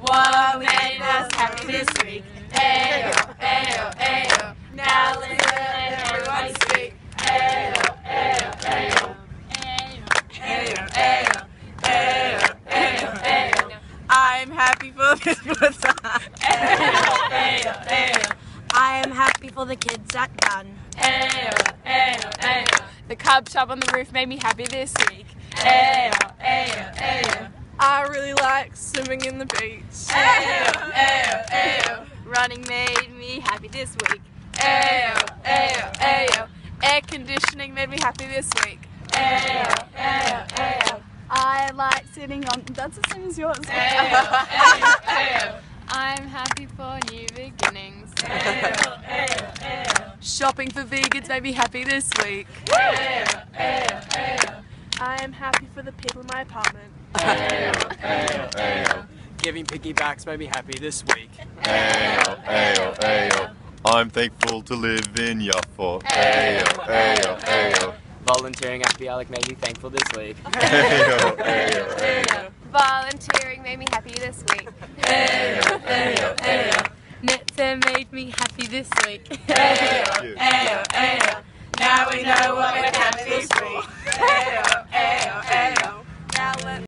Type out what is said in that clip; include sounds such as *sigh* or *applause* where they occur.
What made us happy this week? Ayo, ayo, ayo. Now let's let everyone speak. Ayo, ayo, ayo. Ayo, ayo, ayo, ayo, ayo. I'm happy for *laughs* this time. Ayo, ayo, ayo. I am happy for the kids at Gan. Ayo, ayo, ayo. The Kab Shab on the roof made me happy this week. Ayo, ayo. I really like swimming in the beach. Ayo, ayo, ayo. Running made me happy this week. Ayo, ayo, ayo. Air conditioning made me happy this week. Ayo, ayo, ayo. I like sitting on. That's the same as yours. Ayo, ayo, ayo. I'm happy for new beginnings. Ayo, ayo, ayo. Shopping for vegans made me happy this week. Ayo, ayo, ayo. I am happy for the people in my apartment. Giving piggybacks made me happy this week. Ayo, ayo, ayo. I'm thankful to live in Yaffa. Ayo, ayo, ayo. Volunteering at Bialik made me thankful this week. *laughs* Ayo, ayo, ayo. Volunteering made me happy this week. Ayo, ayo, ayo. Knitting made me happy this week. *laughs* Ayo, ayo, ayo.